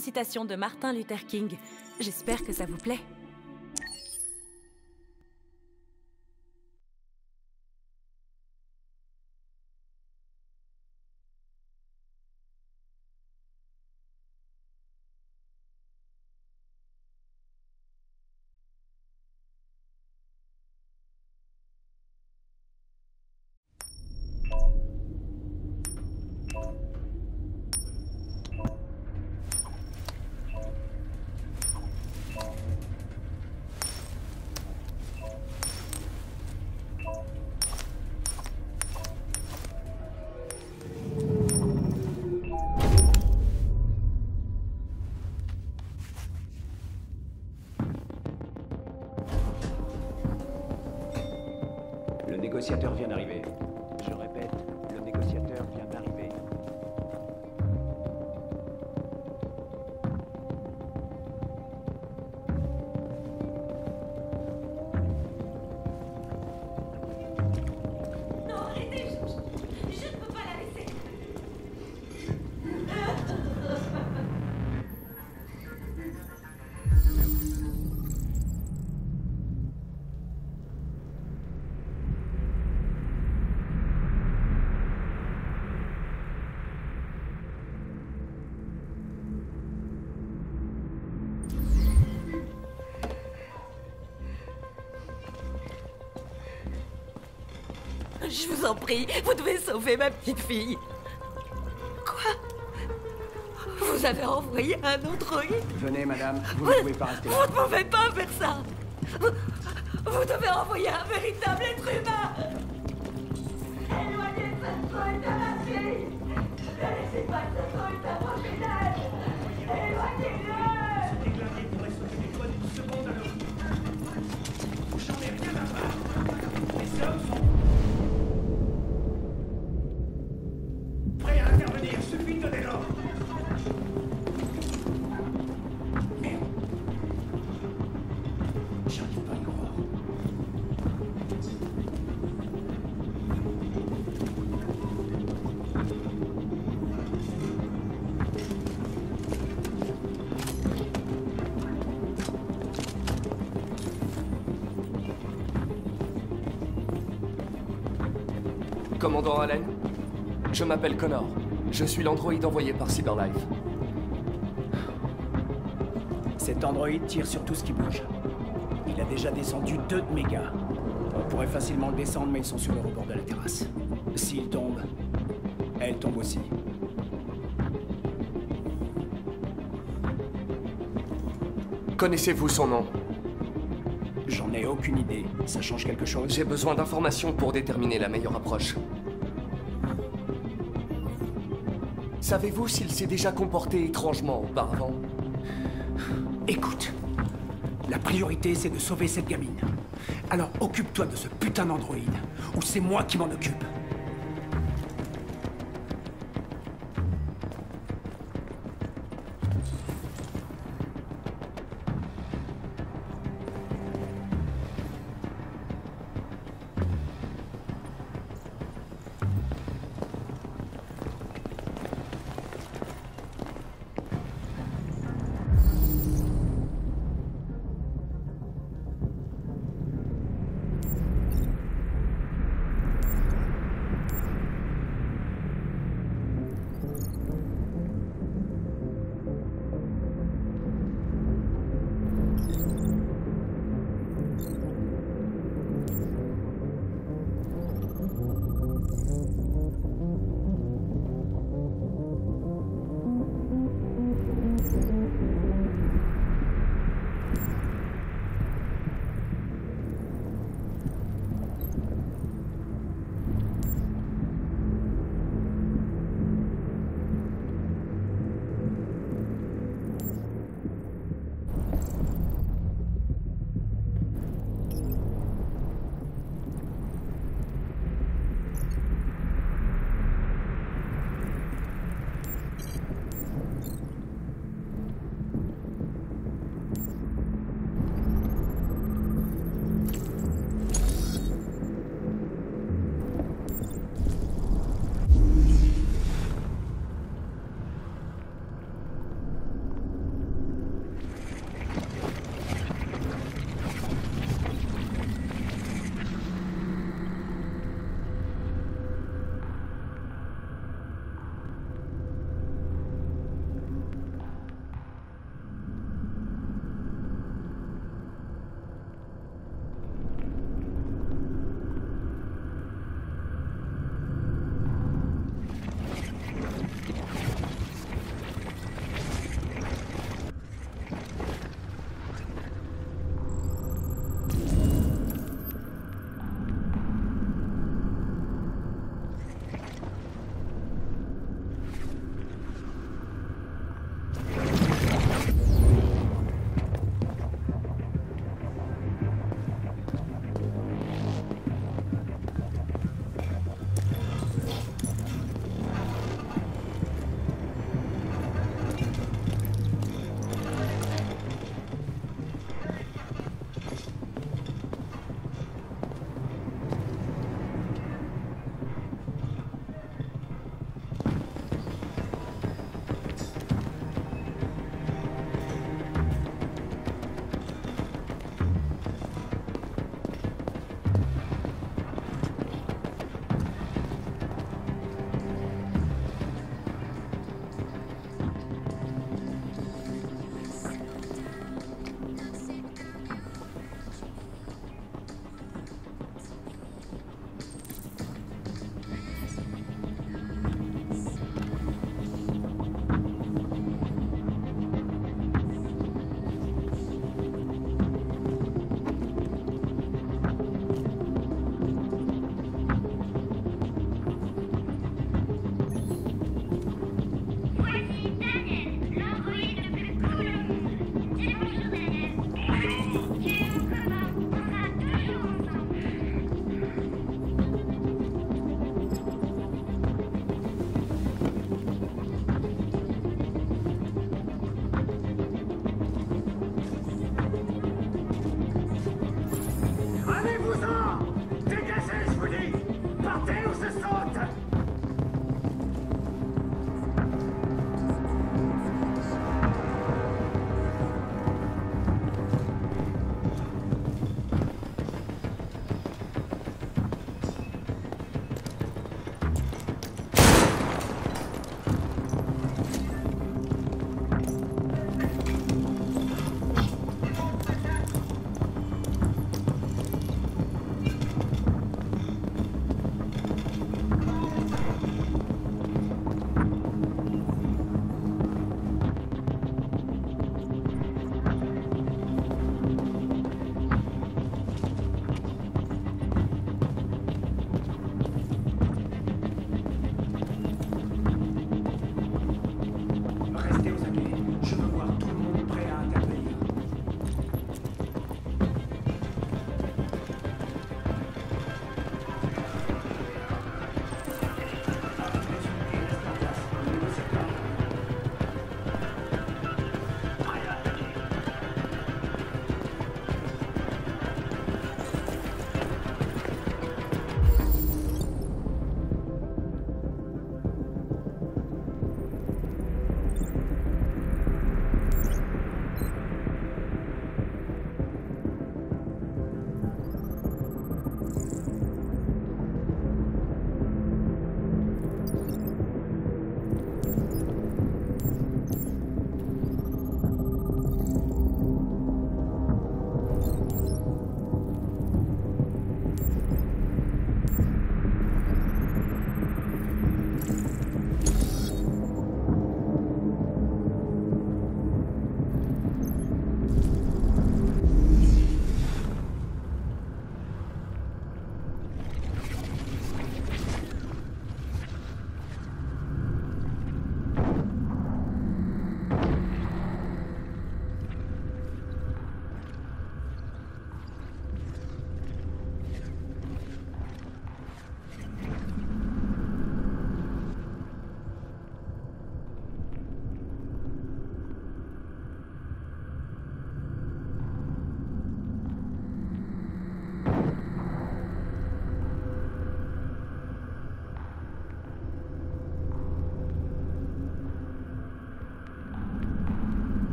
une citation de Martin Luther King. J'espère que ça vous plaît. Vous en prie, vous devez sauver ma petite fille. Quoi? Vous avez envoyé un androïde Venez, madame, vous ne pouvez pas rester là. Vous ne pouvez pas faire ça Vous, vous devez envoyer un véritable être humain Éloignez ce truc de ma fille Ne laissez pas ce truc d'approcher d'elle Éloignez-le d'une seconde. J'en ai rien à voir. Les hommes Je m'appelle Connor. Je suis l'androïde envoyé par Cyberlife. Cet androïde tire sur tout ce qui bouge. Il a déjà descendu deux de mes gars. On pourrait facilement le descendre, mais ils sont sur le rebord de la terrasse. S'il tombe, elle tombe aussi. Connaissez-vous son nom? J'en ai aucune idée. Ça change quelque chose J'ai besoin d'informations pour déterminer la meilleure approche. Savez-vous s'il s'est déjà comporté étrangement auparavant Écoute, la priorité c'est de sauver cette gamine. Alors occupe-toi de ce putain d'androïde, ou c'est moi qui m'en occupe.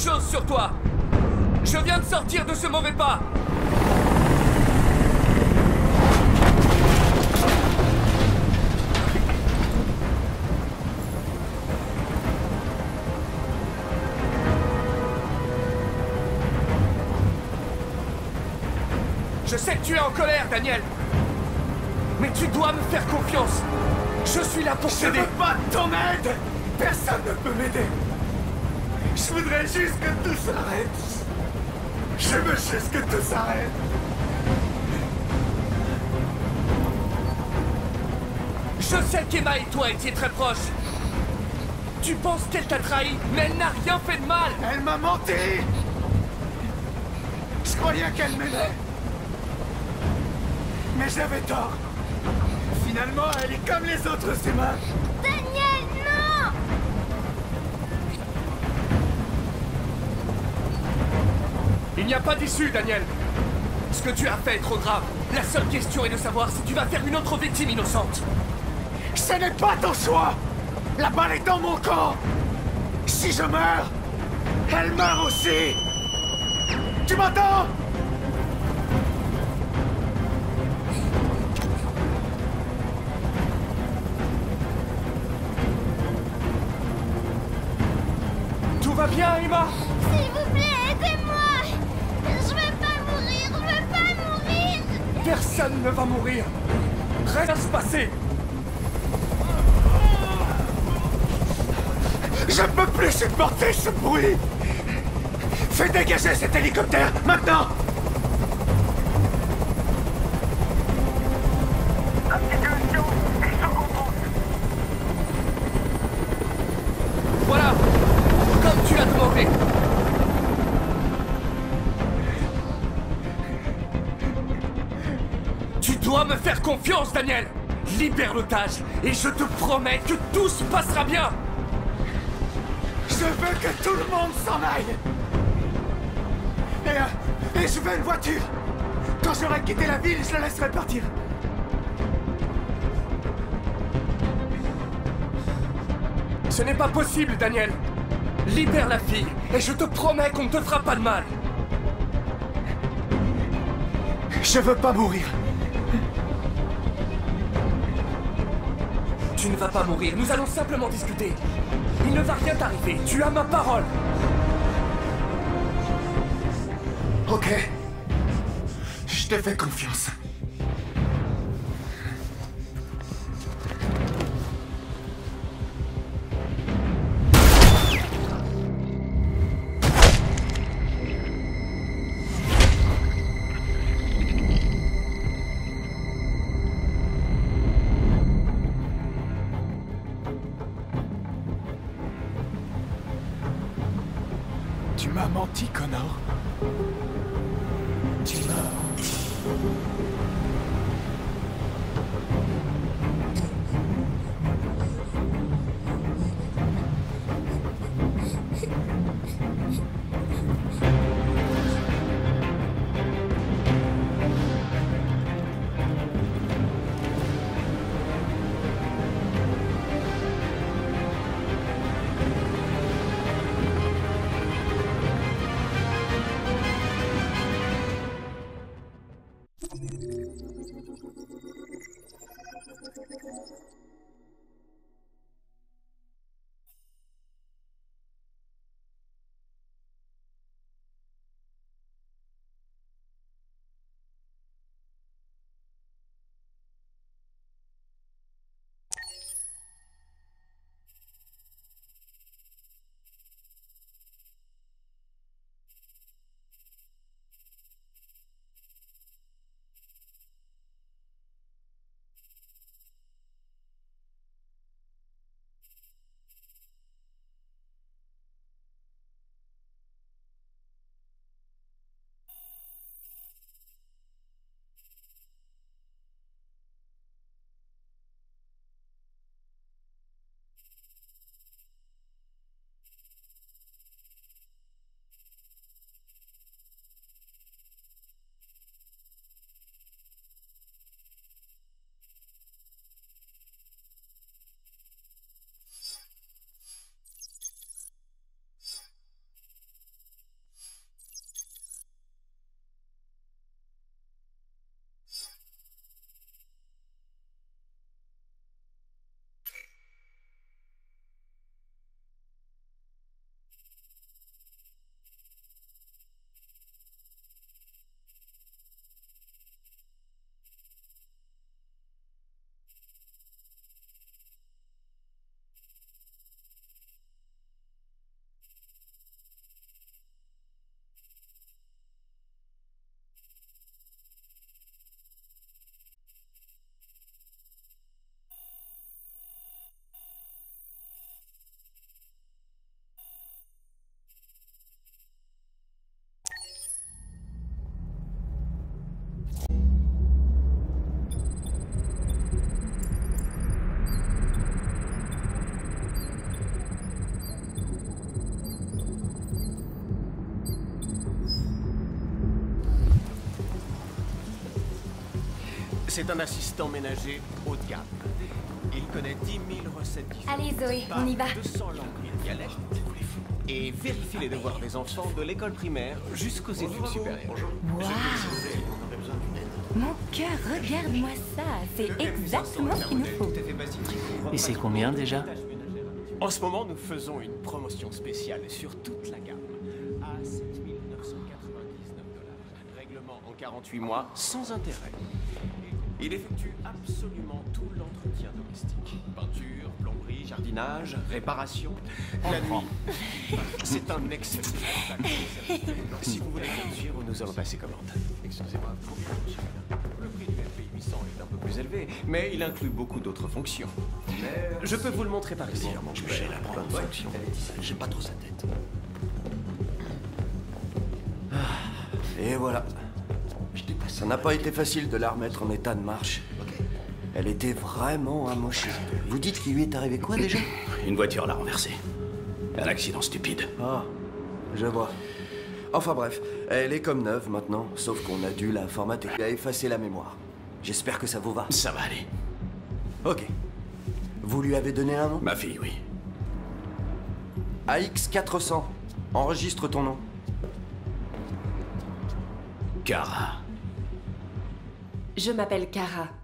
Sur toi. Je viens de sortir de ce mauvais pas. Je sais que tu es en colère, Daniel. Mais tu dois me faire confiance. Je suis là pour Je t'aider. veux pas de ton aide. Personne ne peut m'aider Je voudrais juste que tout s'arrête. Je veux juste que tout s'arrête. Je sais qu'Emma et toi étiez très proches. Tu penses qu'elle t'a trahi, mais elle n'a rien fait de mal. Elle m'a menti. Je croyais qu'elle m'aimait. Mais j'avais tort. Finalement, elle est comme les autres humains Daniel, non Il n'y a pas d'issue, Daniel. Ce que tu as fait est trop grave. La seule question est de savoir si tu vas faire une autre victime innocente. Ce n'est pas ton choix La balle est dans mon camp Si je meurs, elle meurt aussi Tu m'entends? Tout va bien, Emma? Personne ne va mourir. Rien se passer. Je peux plus supporter ce bruit Fais dégager cet hélicoptère, maintenant faire confiance, Daniel. Libère l'otage et je te promets que tout se passera bien. Je veux que tout le monde s'en aille et, euh, et je veux une voiture Quand j'aurai quitté la ville, je la laisserai partir Ce n'est pas possible, Daniel. Libère la fille et je te promets qu'on ne te fera pas de mal. Je veux pas mourir Tu ne vas pas mourir, nous allons simplement discuter. Il ne va rien t'arriver, tu as ma parole. Ok. Je te fais confiance. Menti, Connor. Tu m'as C'est un assistant ménager haut de gamme. Il connaît 10 000 recettes différentes. Allez, Zoé, on y va. 200 langues et dialectes. Et vérifie les devoirs des enfants de l'école primaire jusqu'aux études supérieures. Waouh Mon cœur, regarde-moi ça. C'est exactement ce qu'il nous faut. Et c'est combien déjà En ce moment, nous faisons une promotion spéciale sur toute la gamme. À 7 999 dollars. Règlement en 48 mois, sans intérêt. Il effectue absolument tout l'entretien domestique. Peinture, plomberie, jardinage, réparation. La nuit, c'est un excellent spectacle. Si vous voulez bien suivre, nous allons passer commande. Excusez-moi. Le prix du LP 800 est un peu plus élevé, mais il inclut beaucoup d'autres fonctions. Je peux vous le montrer par ici. J'ai la bonne fonction. J'ai pas trop sa tête. Et voilà. Ça n'a pas été facile de la remettre en état de marche. Elle était vraiment amochée. Vous dites qu'il lui est arrivé quoi déjà? Une voiture l'a renversée. Un accident stupide. Ah, je vois. Enfin bref, elle est comme neuve maintenant, sauf qu'on a dû la formater. A effacé la mémoire. J'espère que ça vous va. Ça va aller. Ok. Vous lui avez donné un nom? Ma fille, oui. AX400. Enregistre ton nom. Cara. Je m'appelle Kara.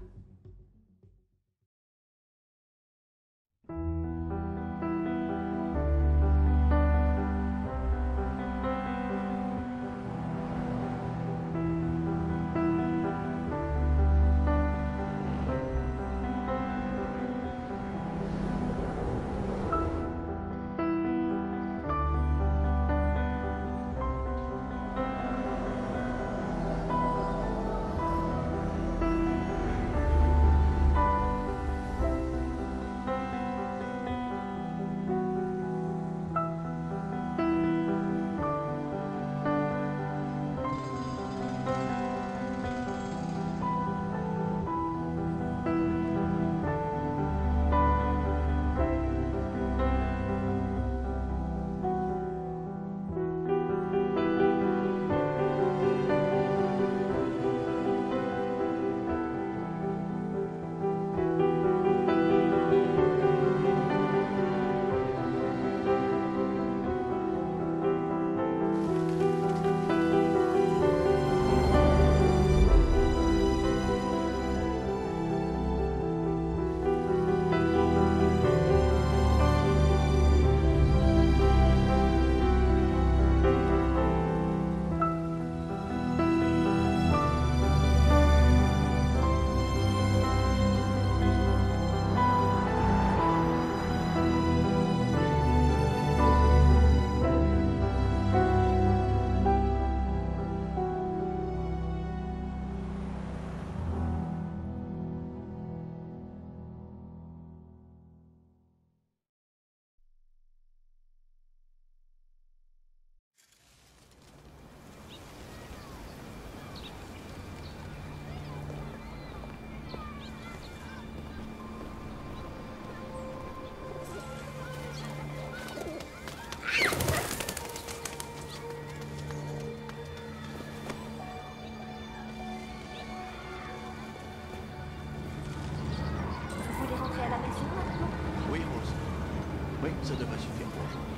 Oui, ça devrait suffire pour aujourd'hui.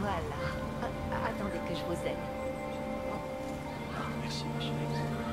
Voilà. Ah, Attendez que je vous aide. Ah, merci, ma chérie.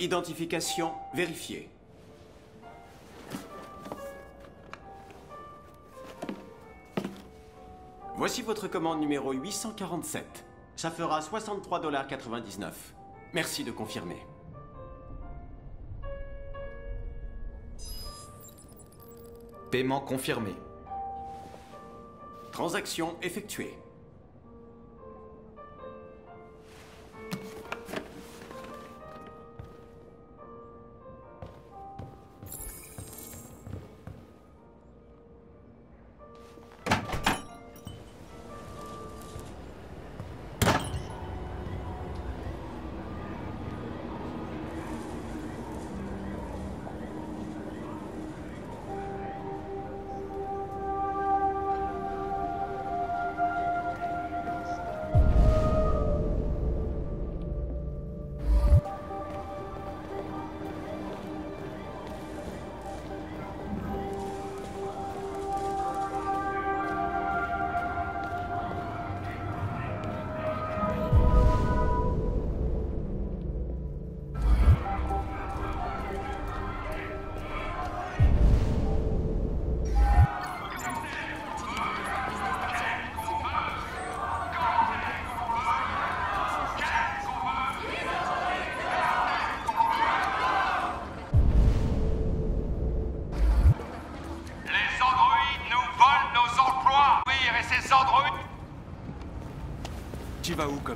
Identification vérifiée. Voici votre commande numéro 847. Ça fera 63,99$. Merci de confirmer. Paiement confirmé. Transaction effectuée.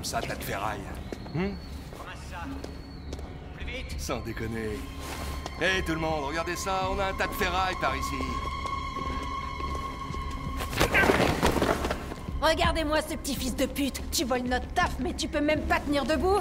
Comme ça, tas de ferraille Hum Plus vite Sans déconner. Hé tout le monde, regardez ça, on a un tas de ferraille par ici. Regardez-moi ce petit fils de pute Tu voles notre taf, mais tu peux même pas tenir debout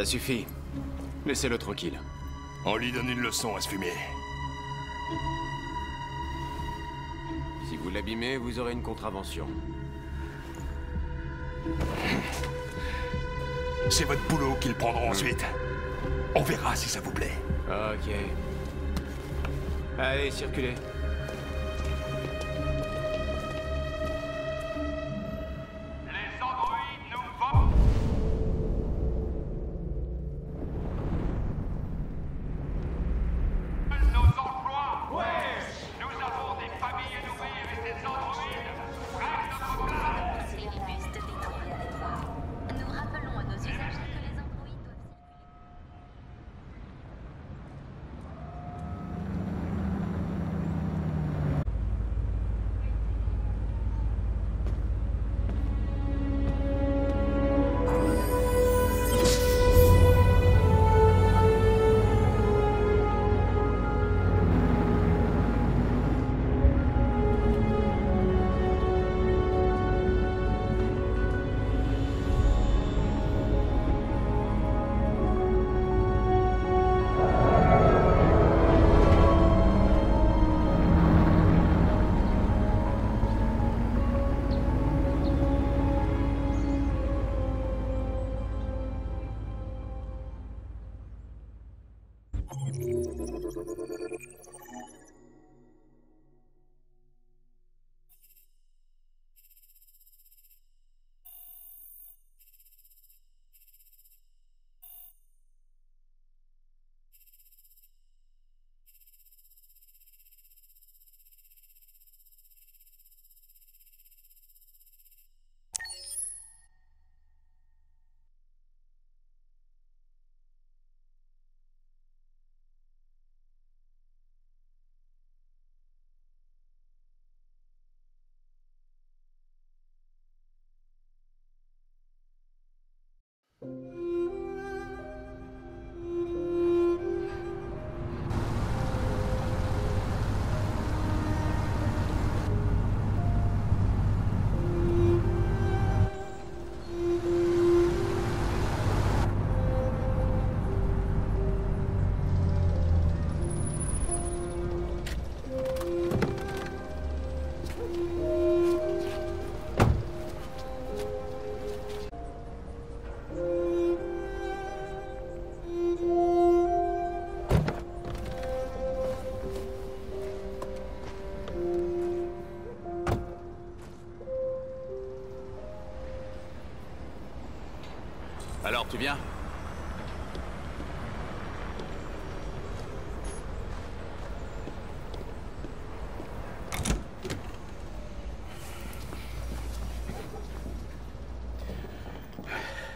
Ça suffit. Laissez-le tranquille. On lui donne une leçon à ce fumier. Si vous l'abîmez, vous aurez une contravention. C'est votre boulot qu'ils prendront ensuite. On verra si ça vous plaît. Ok. Allez, circulez. Tu viens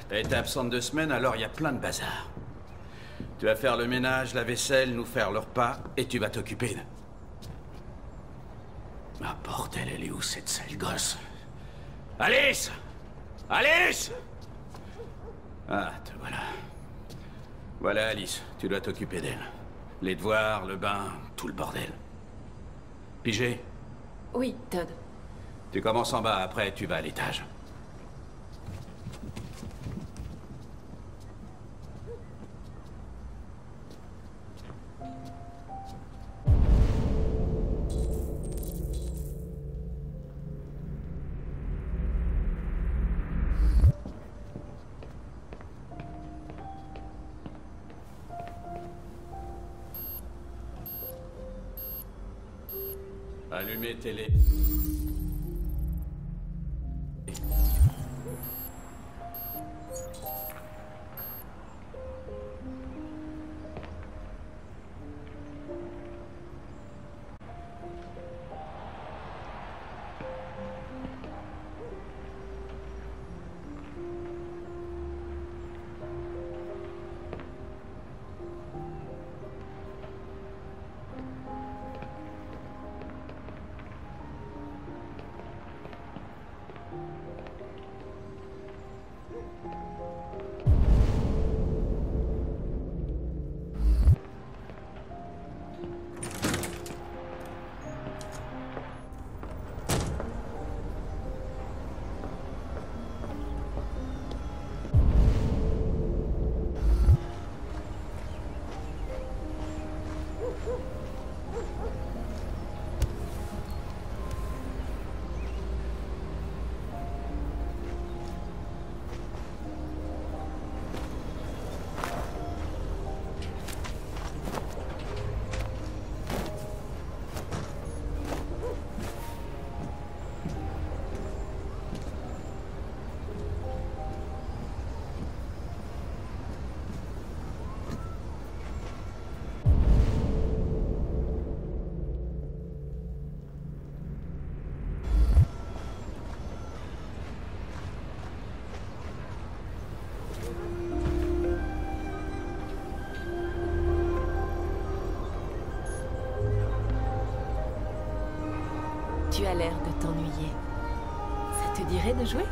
T'as été absente deux semaines, alors il y a plein de bazar. Tu vas faire le ménage, la vaisselle, nous faire le repas, et tu vas t'occuper de... Ah bordel, elle est où cette sale gosse? Alice! Alice Ah, te voilà. Voilà, Alice, tu dois t'occuper d'elle. Les devoirs, le bain, tout le bordel. Pigé? Oui, Todd. Tu commences en bas, après tu vas à l'étage. le de jouer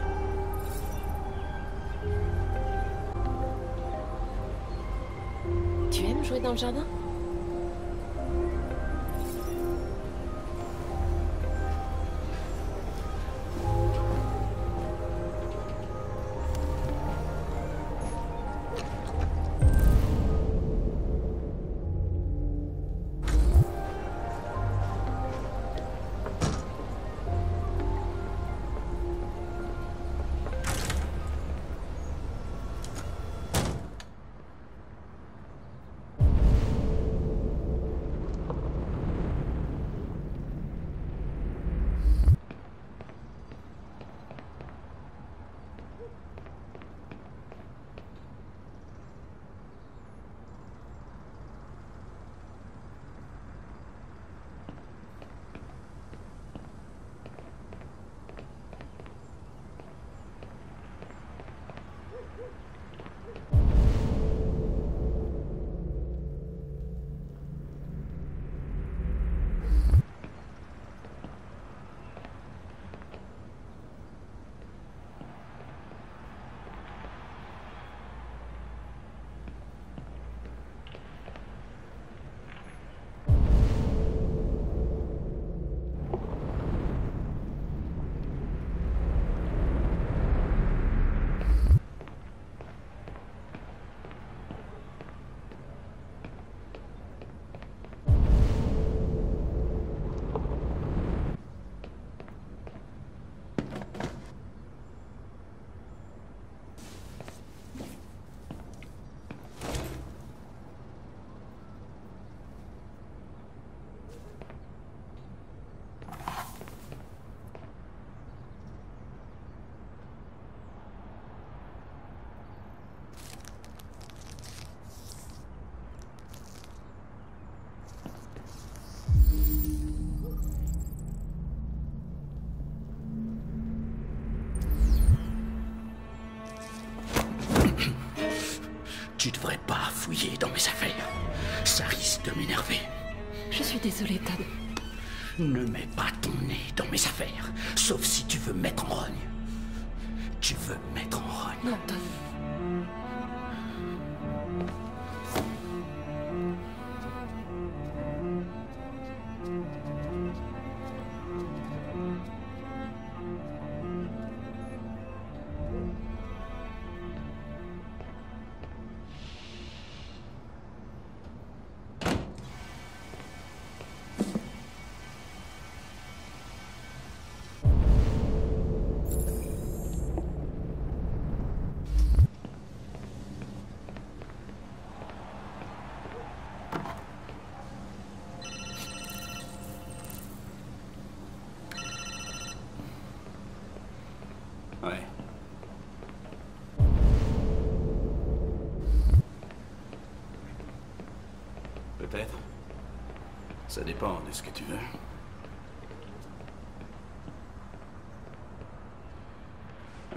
Tu aimes jouer dans le jardin? Tu devrais pas fouiller dans mes affaires. Ça risque de m'énerver. Je suis désolée, Todd. Ne mets pas ton nez dans mes affaires, sauf si tu veux me mettre en rogne. Tu veux me mettre en rogne. Non, Todd. Dépend de ce que tu veux.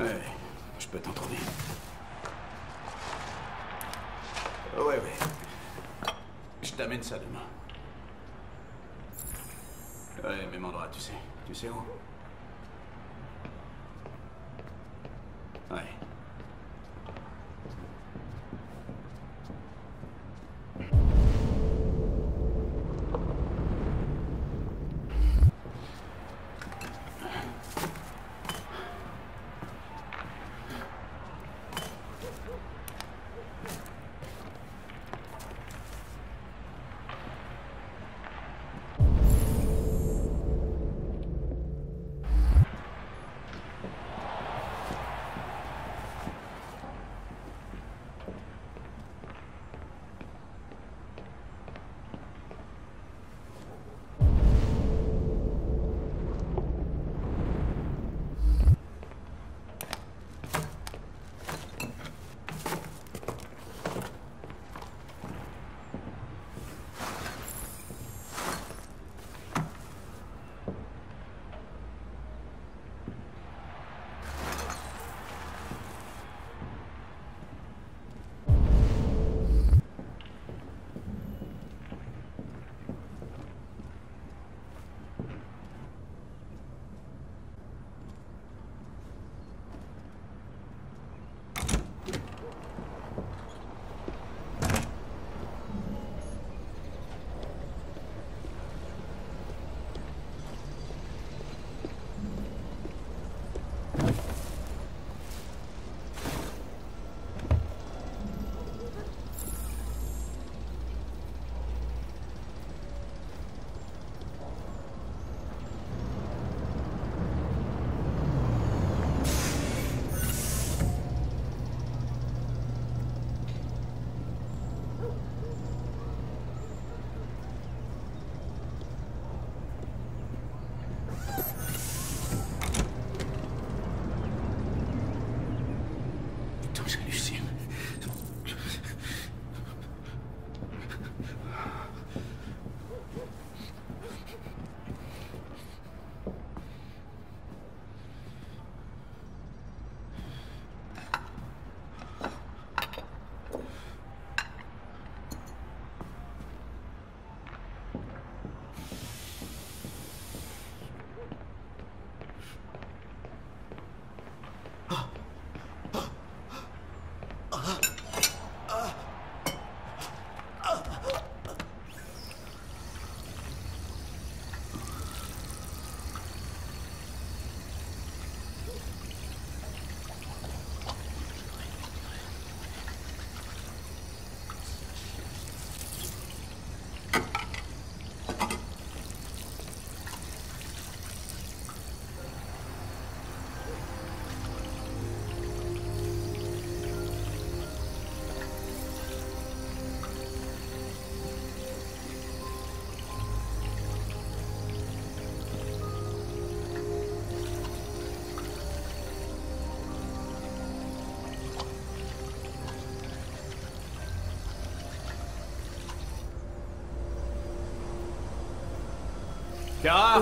Ouais, je peux t'en trouver. Ouais, ouais. Je t'amène ça demain. Ouais, même endroit, tu sais. Tu sais où?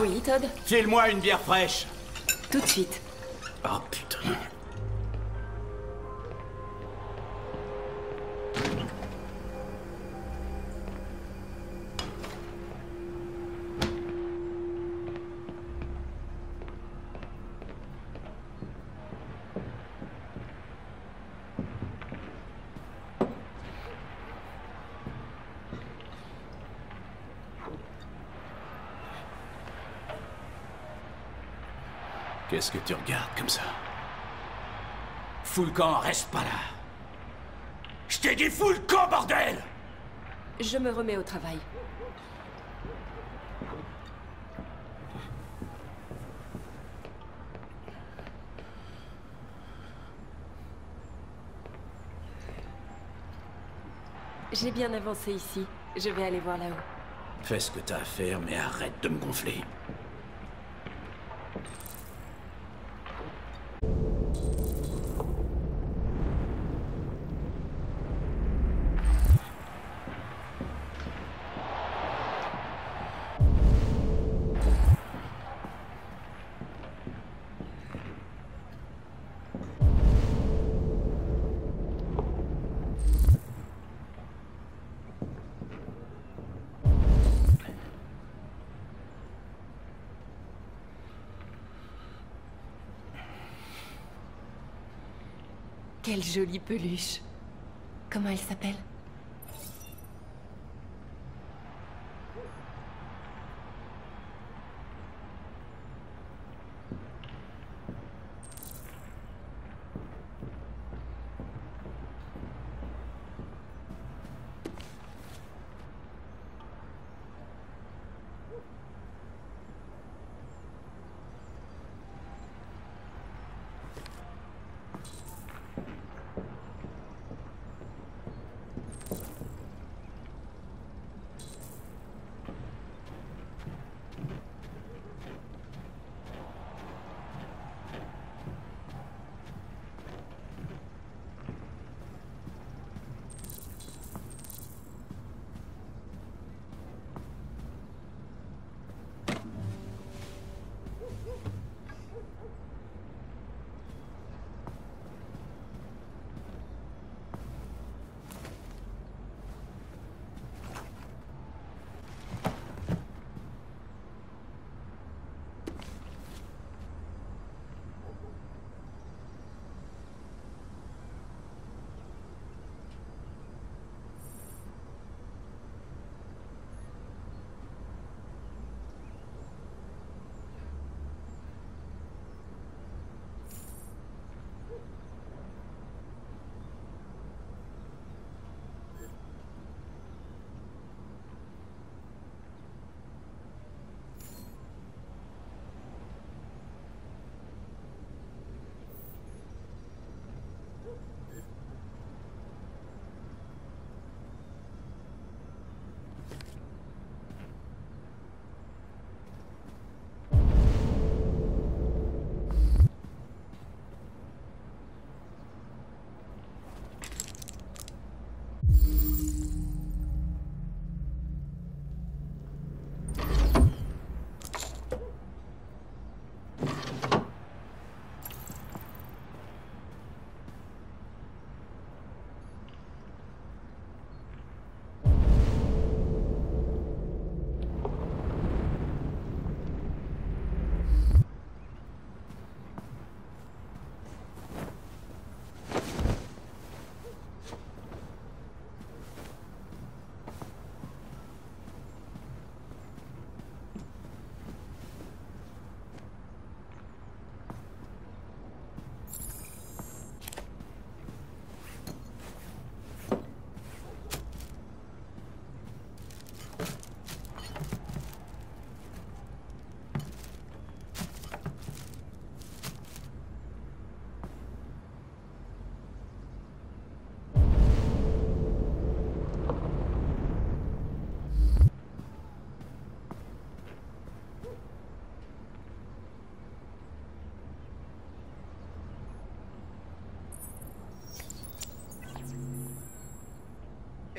Oui, Todd File-moi une bière fraîche. Tout de suite. Qu'est-ce que tu regardes comme ça? Fous le camp, reste pas là. Je t'ai dit fous le camp, bordel Je me remets au travail. J'ai bien avancé ici. Je vais aller voir là-haut. Fais ce que t'as à faire, mais arrête de me gonfler. Jolie peluche. Comment elle s'appelle?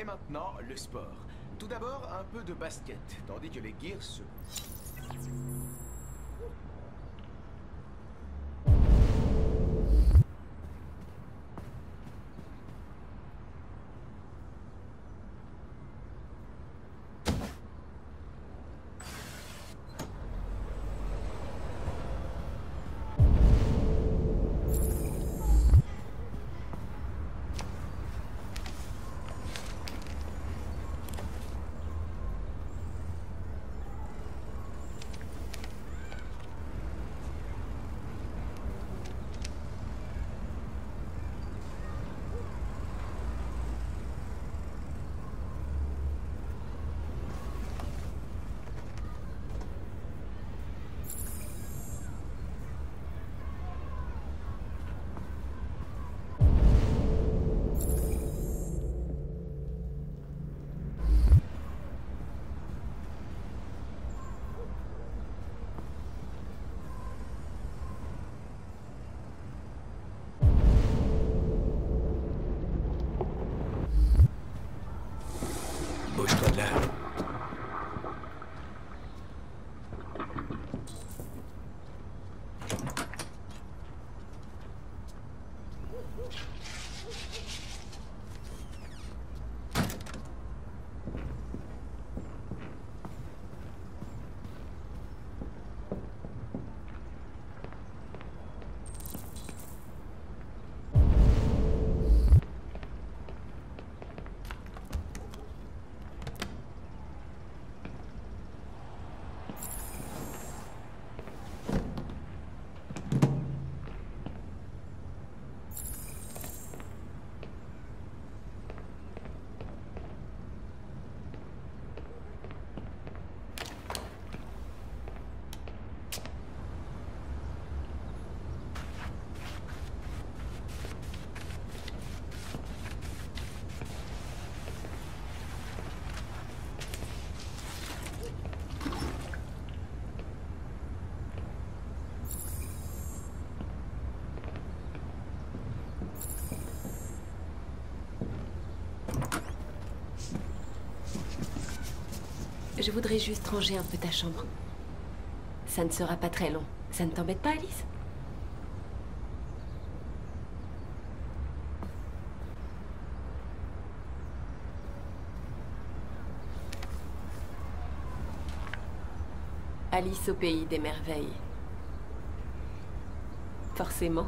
Maintenant, le sport. Tout d'abord, un peu de basket, tandis que les gears se... je voudrais juste ranger un peu ta chambre. Ça ne sera pas très long. Ça ne t'embête pas, Alice? Alice au pays des merveilles. Forcément.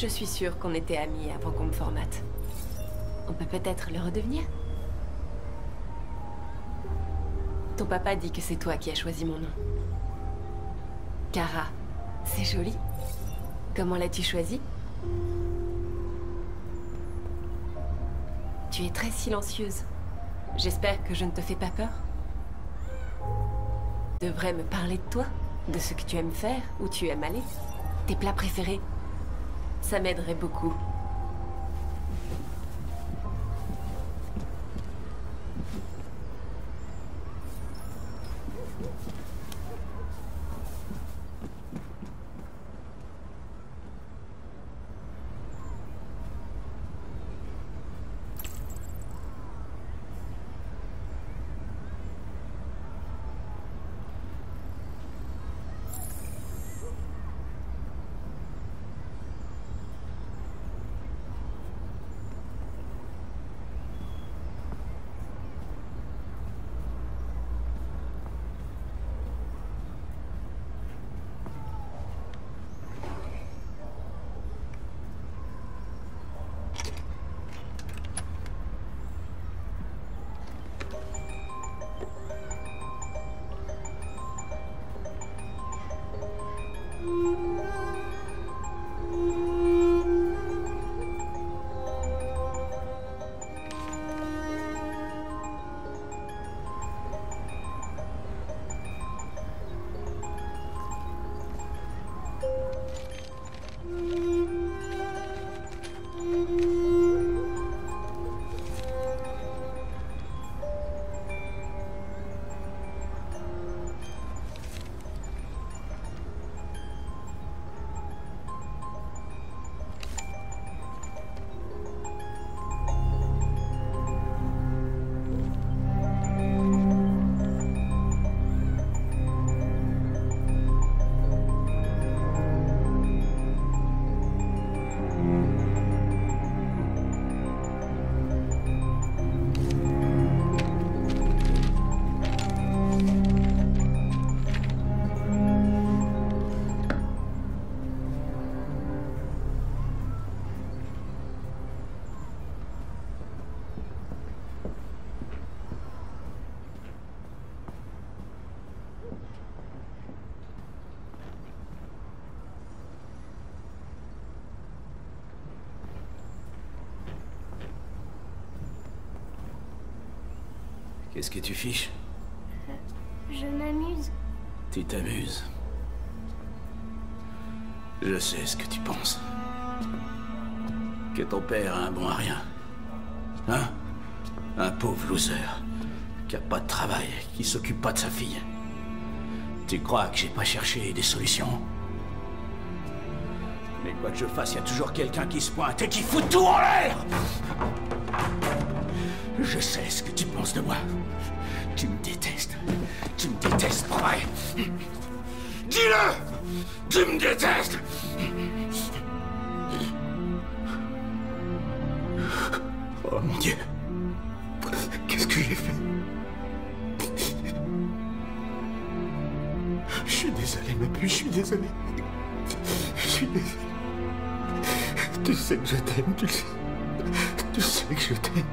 Je suis sûre qu'on était amis avant qu'on me formate. On peut peut-être le redevenir Ton papa dit que c'est toi qui as choisi mon nom. Kara, c'est joli. Comment l'as-tu choisi? Tu es très silencieuse. J'espère que je ne te fais pas peur. Devrais me parler de toi De ce que tu aimes faire Où tu aimes aller? Tes plats préférés? Ça m'aiderait beaucoup. Qu'est-ce que tu fiches Je m'amuse. Tu t'amuses. Je sais ce que tu penses. Que ton père a un bon à rien. Hein Un pauvre loser. Qui a pas de travail, qui s'occupe pas de sa fille. Tu crois que j'ai pas cherché des solutions Mais quoi que je fasse, il y a toujours quelqu'un qui se pointe et qui fout tout en l'air je sais ce que tu penses de moi. Tu me détestes. Tu me détestes pour vrai. Dis-le Tu me détestes Oh mon Dieu Qu'est-ce que j'ai fait? Je suis désolé, ma puce, je suis désolé. Je suis désolé. Tu sais que je t'aime, tu sais. Tu sais que je t'aime.